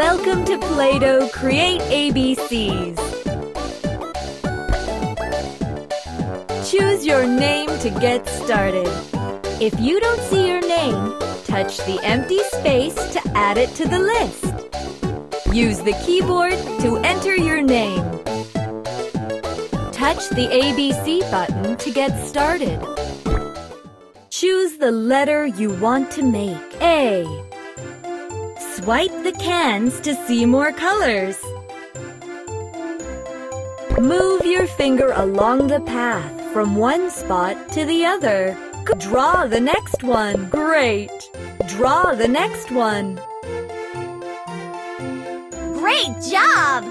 Welcome to Play-Doh Create ABCs. Choose your name to get started. If you don't see your name, touch the empty space to add it to the list. Use the keyboard to enter your name. Touch the ABC button to get started. Choose the letter you want to make. A. Swipe the cans to see more colors. Move your finger along the path from one spot to the other. Draw the next one. Great! Draw the next one. Great job!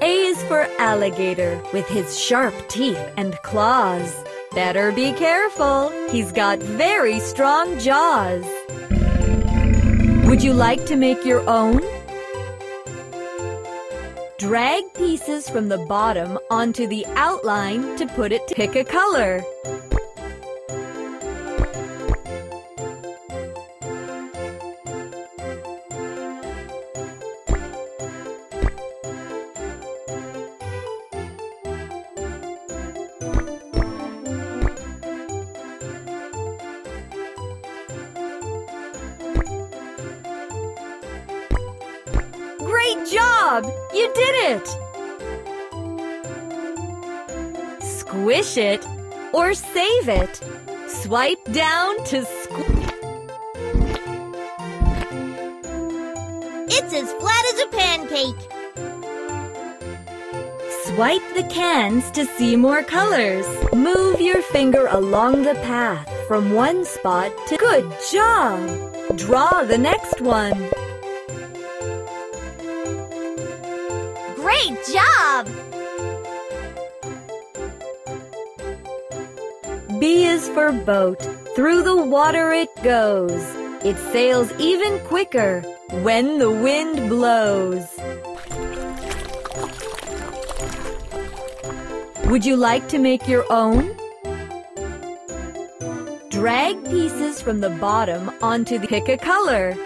A is for alligator with his sharp teeth and claws. Better be careful. He's got very strong jaws. Would you like to make your own? Drag pieces from the bottom onto the outline to put it to pick a color. Or save it. Swipe down to squ- It's as flat as a pancake. Swipe the cans to see more colors. Move your finger along the path from one spot to Good job! Draw the next one. Great job! B is for boat. Through the water it goes. It sails even quicker when the wind blows. Would you like to make your own? Drag pieces from the bottom onto the pick a color.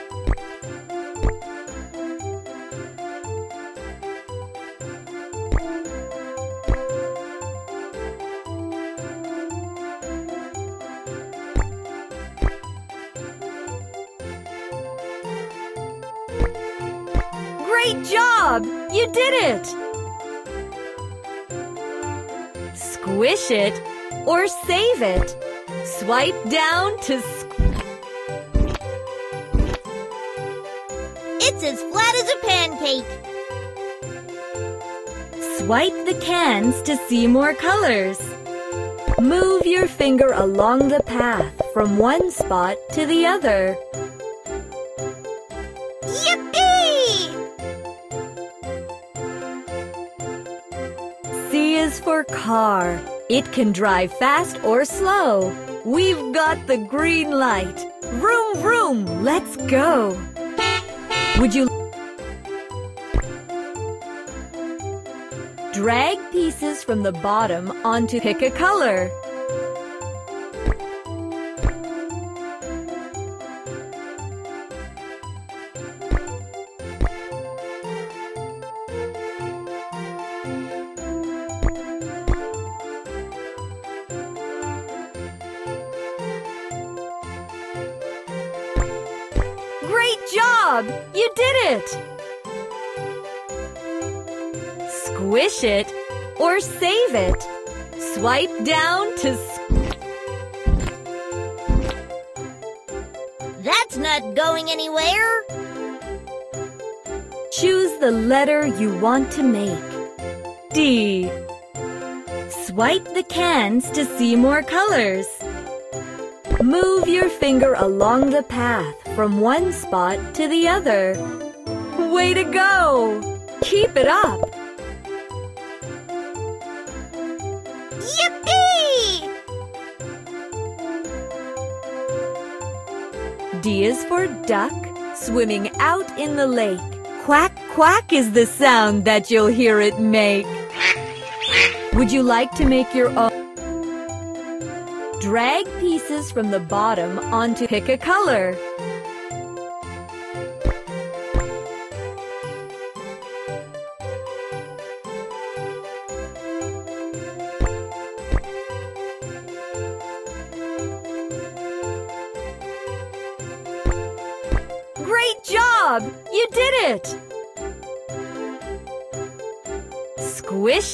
Or save it. Swipe down to It's as flat as a pancake. Swipe the cans to see more colors. Move your finger along the path from one spot to the other. Yippee! C is for car. It can drive fast or slow. We've got the green light. Vroom, vroom, let's go. Would you drag pieces from the bottom onto pick a color? Swipe down to That's not going anywhere. choose the letter you want to make. D. Swipe the cans to see more colors. Move your finger along the path from one spot to the other. Way to go! Keep it up! Yippee! D is for duck, swimming out in the lake. Quack, quack is the sound that you'll hear it make. Would you like to make your own? Drag pieces from the bottom onto pick a color.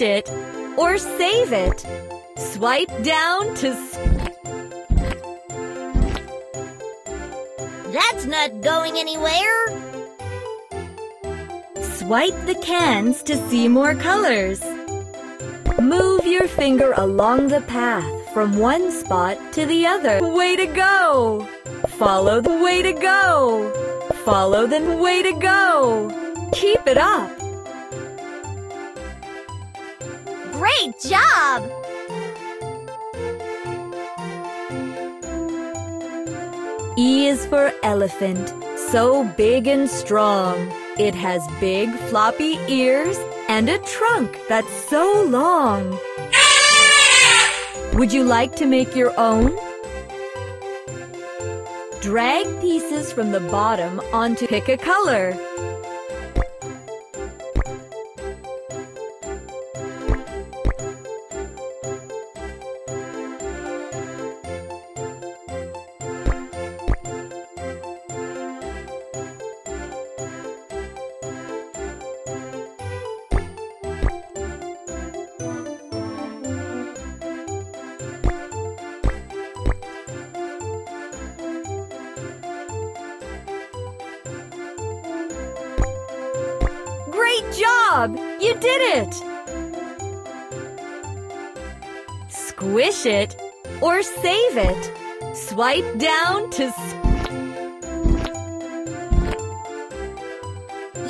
It or save it. Swipe down to That's not going anywhere. Swipe the cans to see more colors. Move your finger along the path from one spot to the other. Way to go! Follow the way to go! Follow the way to go! Keep it up! Great job! E is for elephant, so big and strong. It has big floppy ears and a trunk that's so long. Would you like to make your own? Drag pieces from the bottom onto pick a color. Job! You did it! Squish it or save it. Swipe down to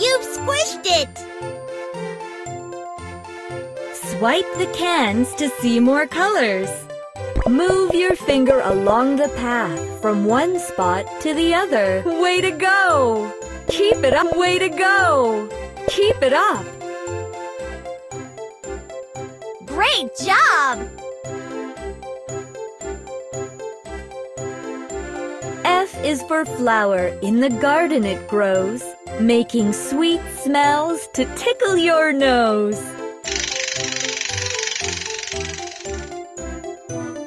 You've squished it! Swipe the cans to see more colors. Move your finger along the path from one spot to the other. Way to go! Keep it up! Way to go! Keep it up! Great job! F is for flower. In the garden it grows, making sweet smells to tickle your nose.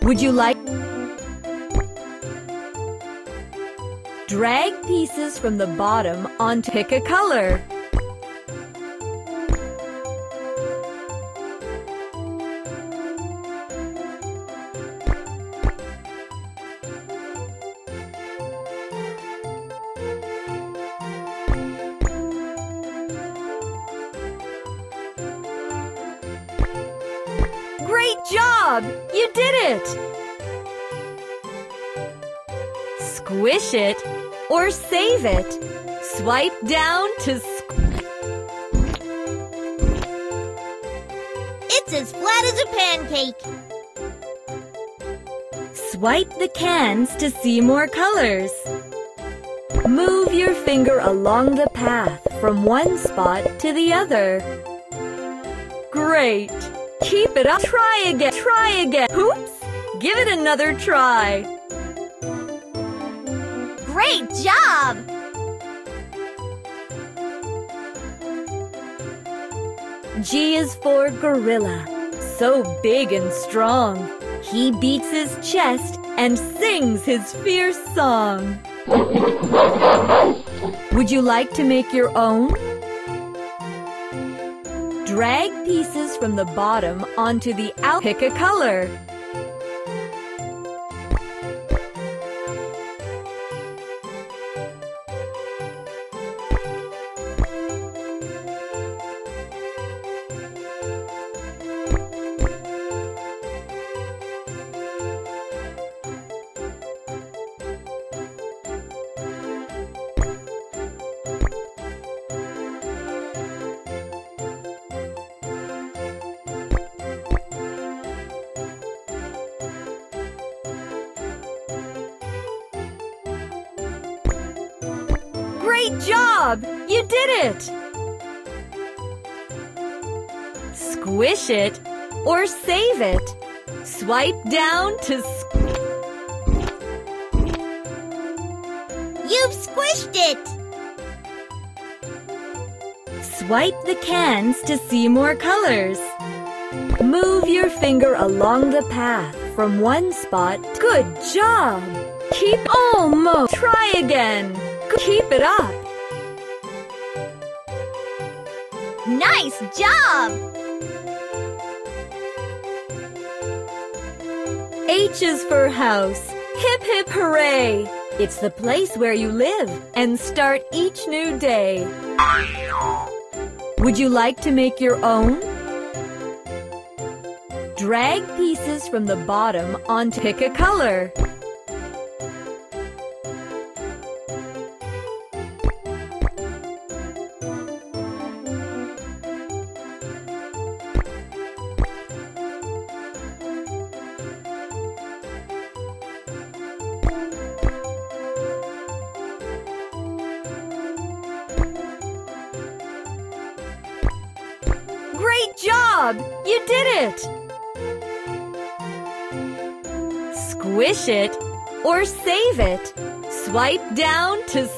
Would you like? Drag pieces from the bottom onto pick a color. Or save it. Swipe down to It's as flat as a pancake. Swipe the cans to see more colors. Move your finger along the path from one spot to the other. Great! Keep it up. Try again. Try again. Oops! Give it another try. Great job! G is for gorilla, so big and strong. He beats his chest and sings his fierce song. Would you like to make your own? Drag pieces from the bottom onto the out. Pick a color. Swipe down to. You've squished it! Swipe the cans to see more colors. Move your finger along the path from one spot. Good job! Keep almost. Try again. Keep it up. Nice job! H is for house. Hip hip hooray! It's the place where you live and start each new day. Would you like to make your own? Drag pieces from the bottom onto pick a color. Save it. Swipe down to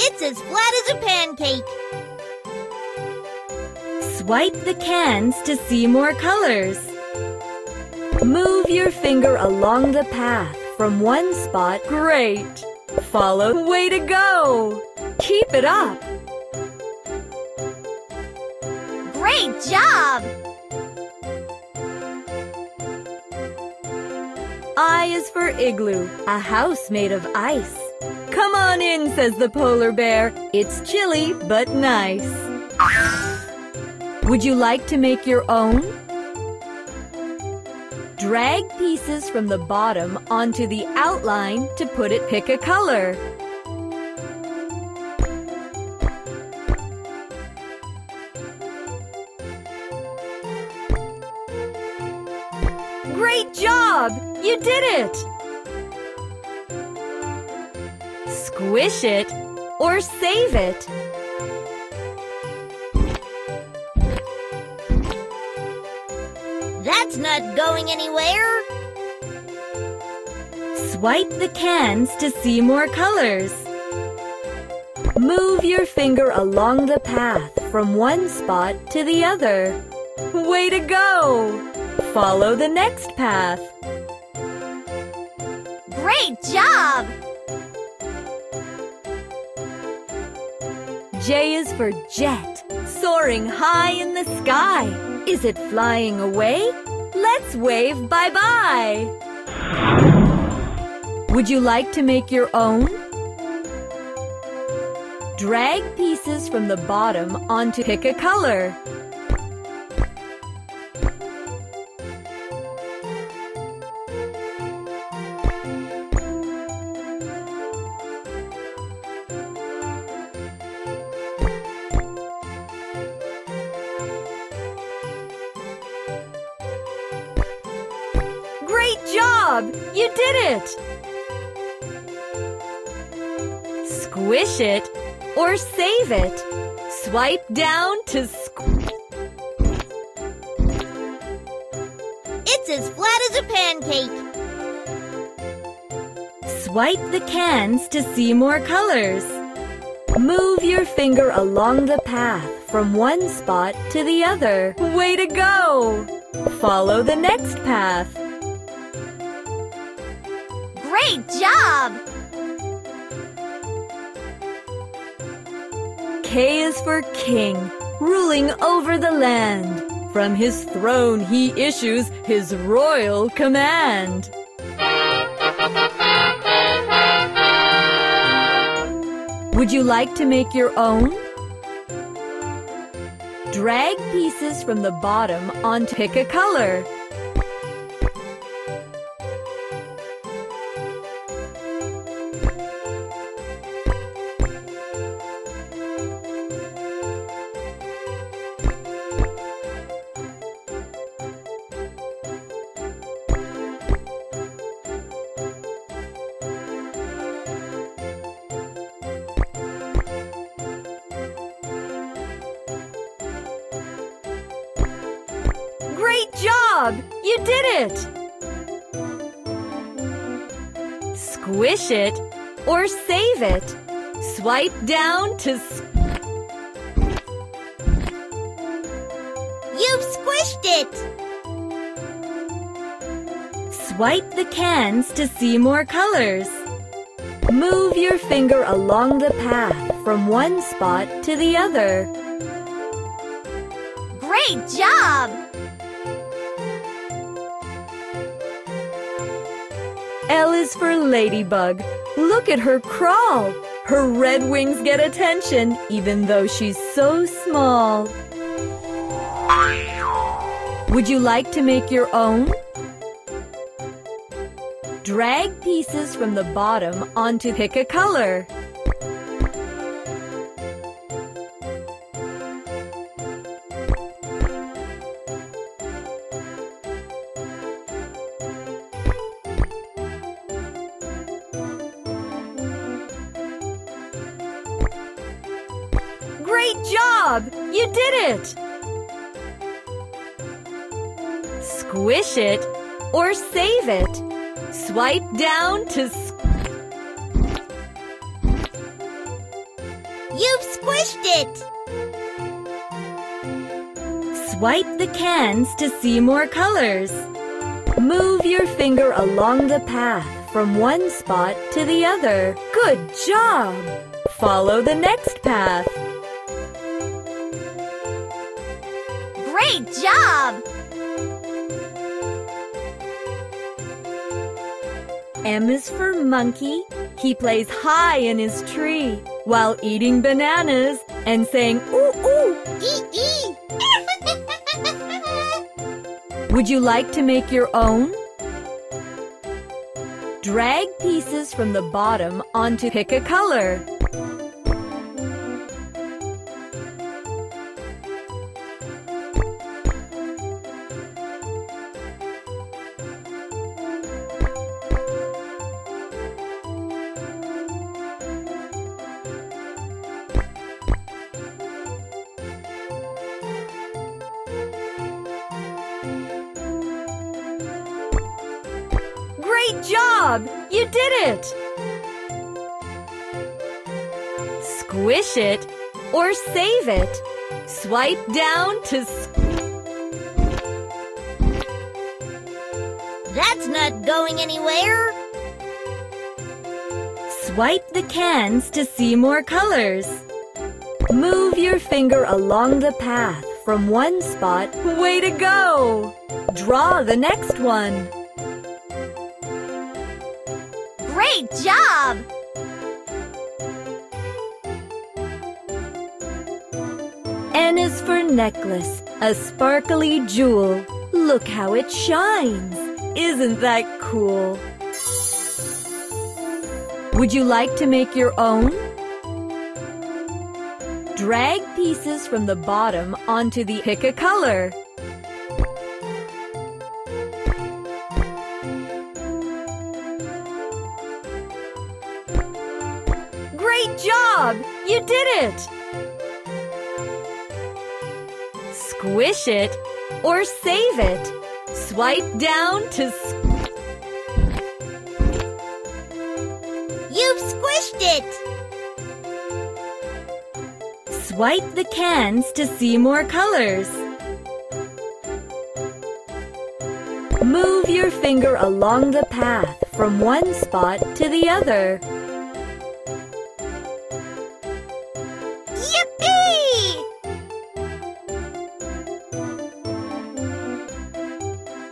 It's as flat as a pancake. Swipe the cans to see more colors. Move your finger along the path from one spot. Great! Follow. Way to go! Keep it up. Great job! I is for igloo, a house made of ice. Come on in, says the polar bear. It's chilly, but nice. Would you like to make your own? Drag pieces from the bottom onto the outline to put it pick a color. You did it! Squish it or save it. That's not going anywhere. Swipe the cans to see more colors. Move your finger along the path from one spot to the other. Way to go! Follow the next path. Great job! J is for jet, soaring high in the sky. Is it flying away? Let's wave bye-bye. Would you like to make your own? Drag pieces from the bottom onto pick a color. Job! You did it! Squish it or save it. Swipe down to squ- It's as flat as a pancake. Swipe the cans to see more colors. Move your finger along the path from one spot to the other. Way to go! Follow the next path. Great job! K is for king, ruling over the land. From his throne he issues his royal command. Would you like to make your own? Drag pieces from the bottom onto pick a color. It! Squish it or save it. Swipe down to You've squished it! Swipe the cans to see more colors. Move your finger along the path from one spot to the other. Great job! Is for ladybug. Look at her crawl. Her red wings get attention even though she's so small. Would you like to make your own? Drag pieces from the bottom onto pick a color. Swipe down to You've squished it! Swipe the cans to see more colors. Move your finger along the path from one spot to the other. Good job! Follow the next path. Great job! M is for monkey. He plays high in his tree while eating bananas and saying ooh ooh. Ee ee! Would you like to make your own? Drag pieces from the bottom onto pick a color. Save it. Swipe down to That's not going anywhere! Swipe the cans to see more colors. Move your finger along the path from one spot. Way to go! Draw the next one. Great job! Is for necklace, a sparkly jewel. Look how it shines. Isn't that cool? Would you like to make your own? Drag pieces from the bottom onto the pick a color. Great job! You did it! Squish it or save it. Swipe down to You've squished it! Swipe the cans to see more colors. Move your finger along the path from one spot to the other.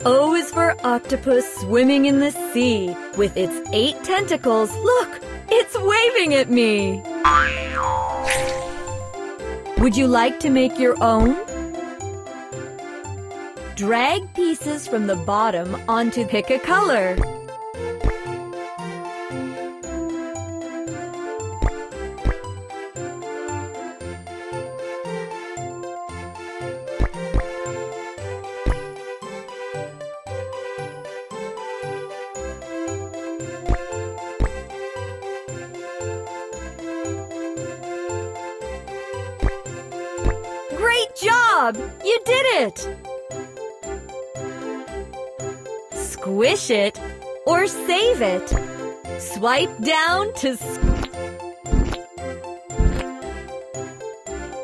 O is for octopus swimming in the sea with its eight tentacles. Look, it's waving at me. Would you like to make your own? Drag pieces from the bottom onto pick a color. It or save it. Swipe down to...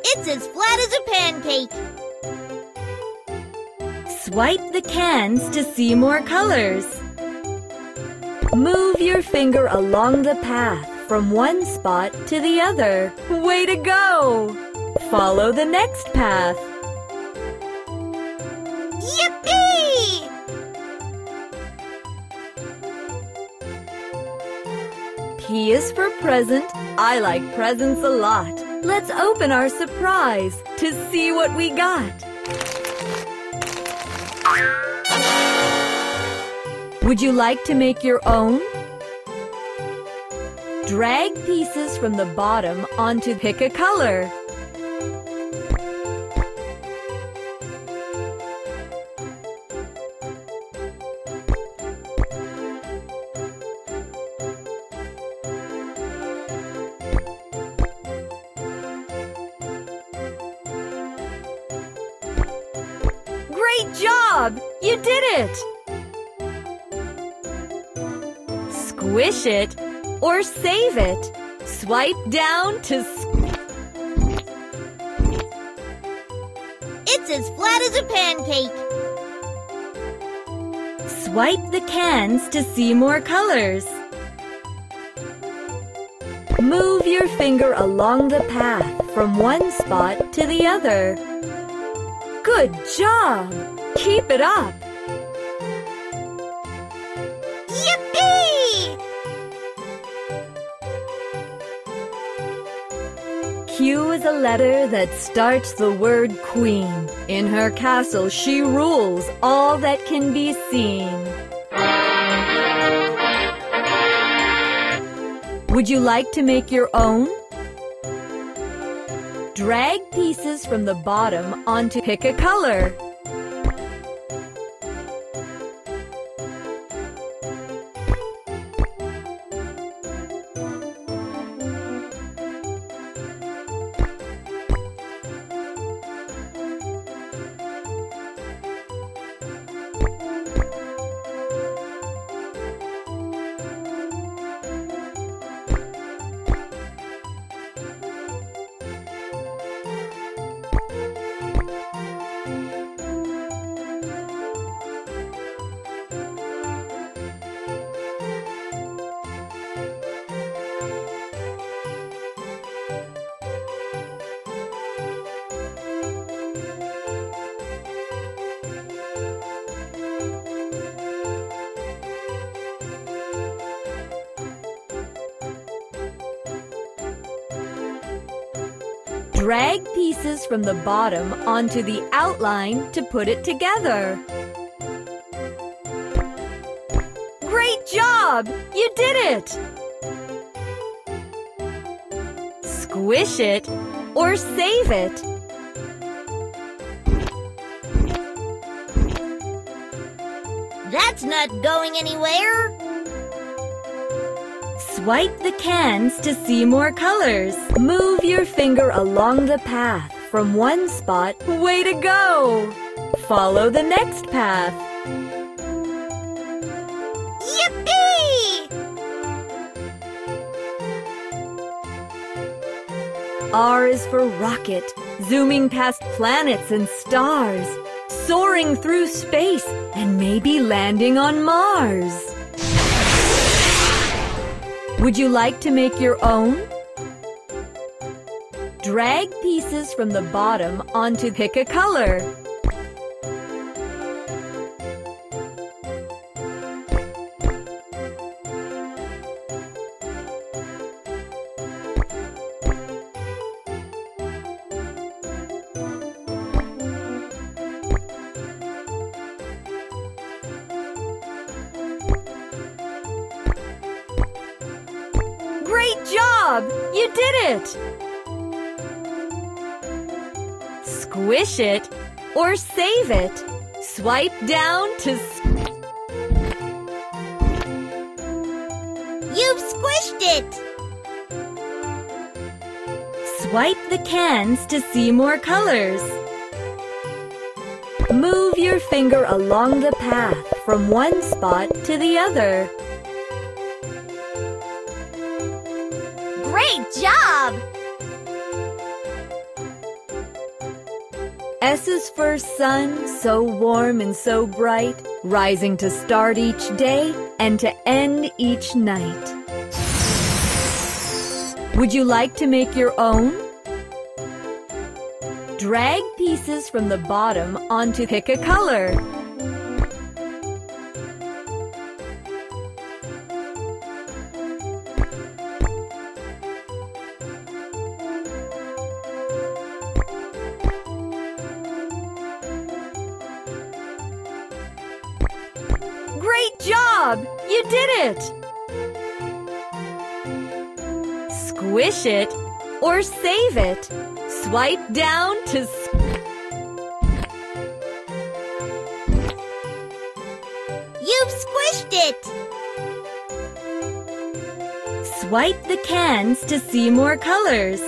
It's as flat as a pancake. Swipe the cans to see more colors. Move your finger along the path from one spot to the other. Way to go! Follow the next path. P is for present. I like presents a lot. Let's open our surprise to see what we got. Would you like to make your own? Drag pieces from the bottom onto pick a color. Or save it. Swipe down to It's as flat as a pancake. Swipe the cans to see more colors. Move your finger along the path from one spot to the other. Good job! Keep it up! Letter that starts the word queen. In her castle, she rules all that can be seen. Would you like to make your own? Drag pieces from the bottom onto pick a color. Drag pieces from the bottom onto the outline to put it together. Great job! You did it! Squish it or save it. That's not going anywhere. Swipe the cans to see more colors. Move your finger along the path from one spot. Way to go! Follow the next path. Yippee! R is for rocket, zooming past planets and stars, soaring through space and maybe landing on Mars. Would you like to make your own? Drag pieces from the bottom onto pick a color. Or save it. Swipe down to You've squished it. Swipe the cans to see more colors. Move your finger along the path from one spot to the other. Great job! S is for sun, so warm and so bright, rising to start each day and to end each night. Would you like to make your own? Drag pieces from the bottom onto pick a color. Or save it. Swipe down to You've squished it! Swipe the cans to see more colors.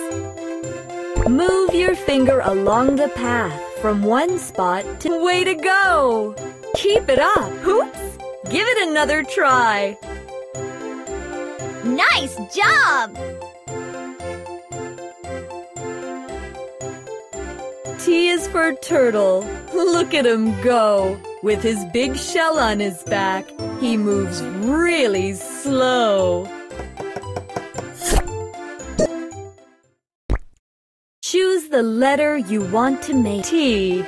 Move your finger along the path from one spot to way to go. Keep it up. Oops. Give it another try. Nice job! T is for turtle. Look at him go. With his big shell on his back, he moves really slow. Choose the letter you want to make. T.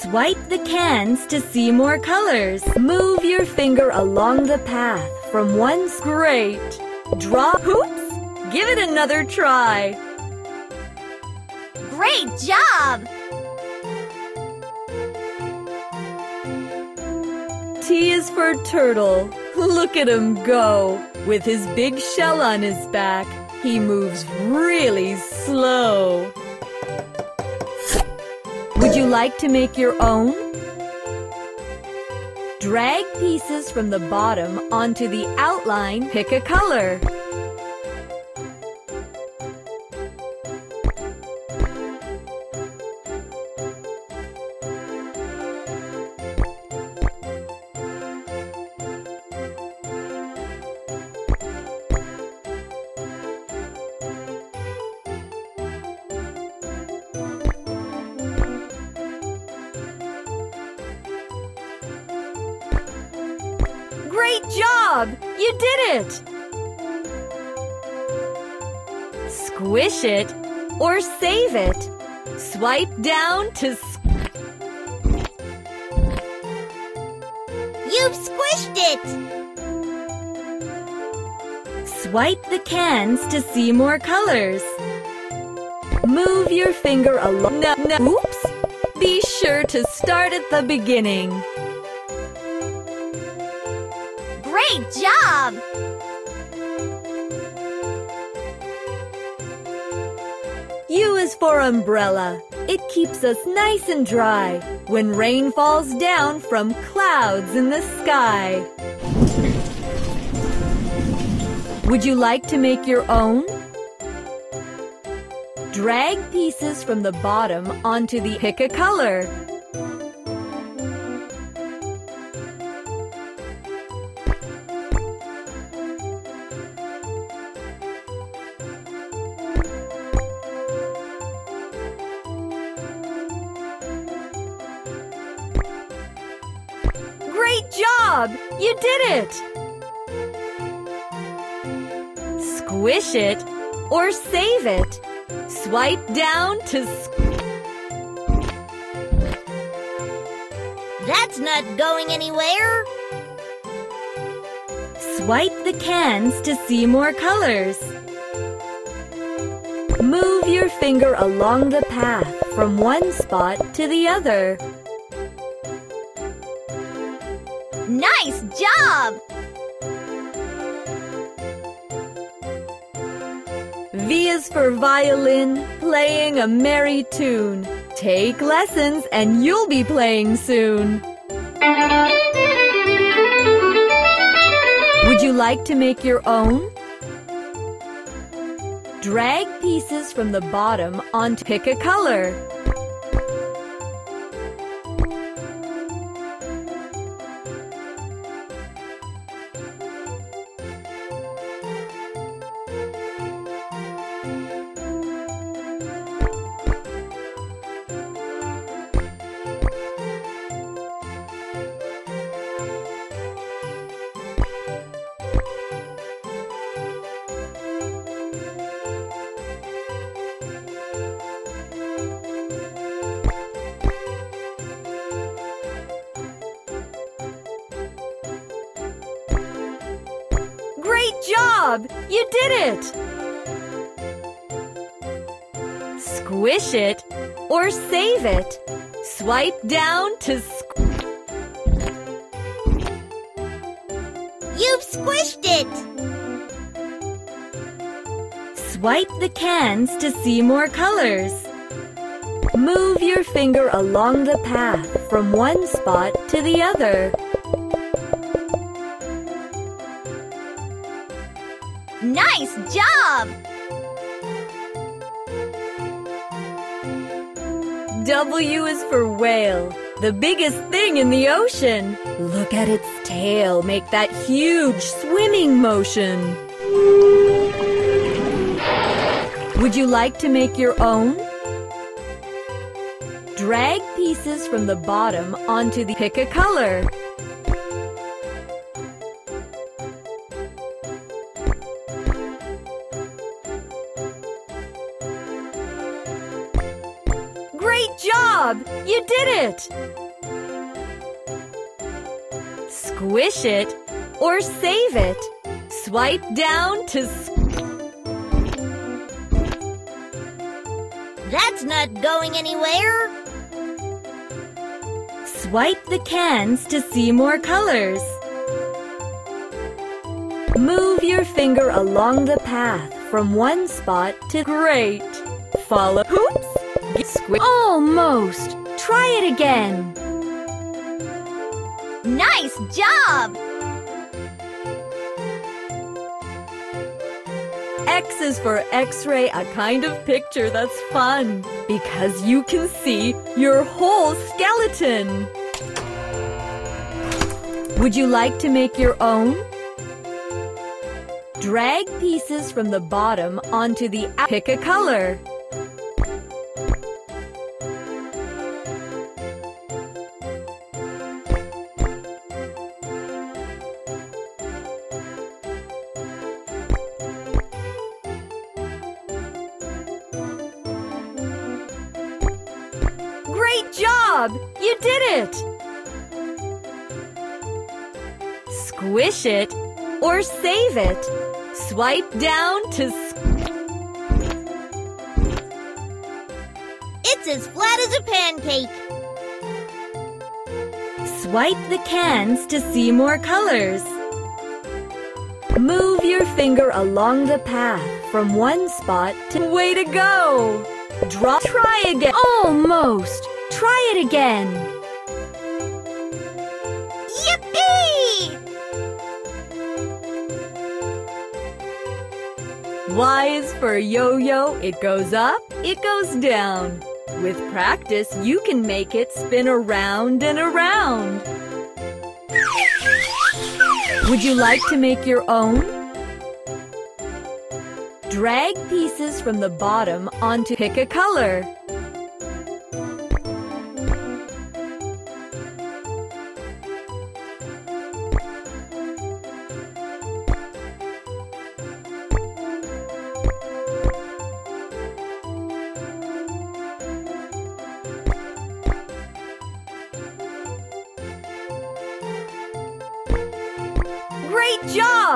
Swipe the cans to see more colors. Move your finger along the path from one great. Draw hoops. Give it another try. Great job! T is for turtle. Look at him go. With his big shell on his back, he moves really slow. Would you like to make your own? Drag pieces from the bottom onto the outline. Pick a color. Swipe down to You've squished it! Swipe the cans to see more colors. Move your finger along. No, no. Oops! Be sure to start at the beginning. Great job! U is for umbrella. It keeps us nice and dry when rain falls down from clouds in the sky. Would you like to make your own? Drag pieces from the bottom onto the pick a color. It or save it. Swipe down to That's not going anywhere. Swipe the cans to see more colors. Move your finger along the path from one spot to the other. Nice job! V is for violin, playing a merry tune. Take lessons and you'll be playing soon. Would you like to make your own? Drag pieces from the bottom onto pick a color. Job! You did it! Squish it or save it. Swipe down to squish. You've squished it! Swipe the cans to see more colors. Move your finger along the path from one spot to the other. Nice job! W is for whale, the biggest thing in the ocean. Look at its tail make that huge swimming motion. Would you like to make your own? Drag pieces from the bottom onto the pick a color. You did it! Squish it or save it. Swipe down to That's not going anywhere. Swipe the cans to see more colors. Move your finger along the path from one spot to great. Follow. Oops! Squi- Almost. Try it again. Nice job! X is for X-ray, a kind of picture that's fun because you can see your whole skeleton. Would you like to make your own? Drag pieces from the bottom onto the pick a color. Job! You did it! Squish it or save it. Swipe down to It's as flat as a pancake. Swipe the cans to see more colors. Move your finger along the path from one spot to way to go. Draw. Try again. Almost. Try it again. Yippee! Y is for yo-yo. It goes up, it goes down. With practice, you can make it spin around and around. Would you like to make your own? Drag pieces from the bottom onto pick a color.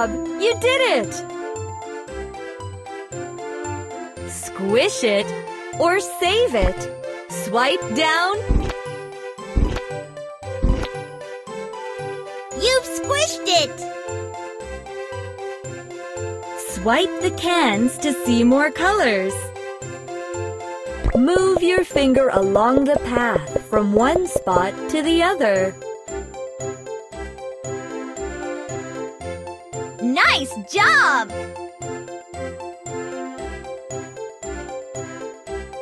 Job! You did it! Squish it or save it. Swipe down. You've squished it! Swipe the cans to see more colors. Move your finger along the path from one spot to the other.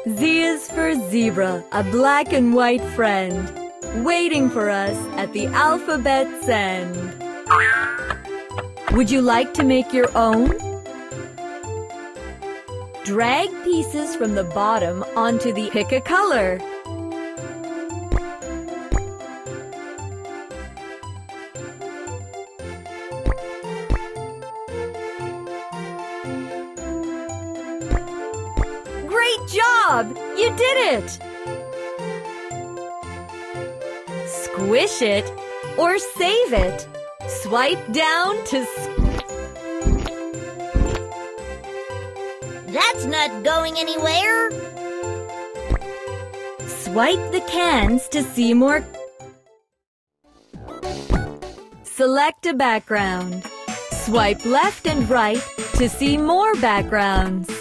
Z is for zebra, a black and white friend, waiting for us at the alphabet's end. Would you like to make your own? Drag pieces from the bottom onto the pick a color. It or save it. Swipe down to That's not going anywhere. Swipe the cans to see more. Select a background. Swipe left and right to see more backgrounds.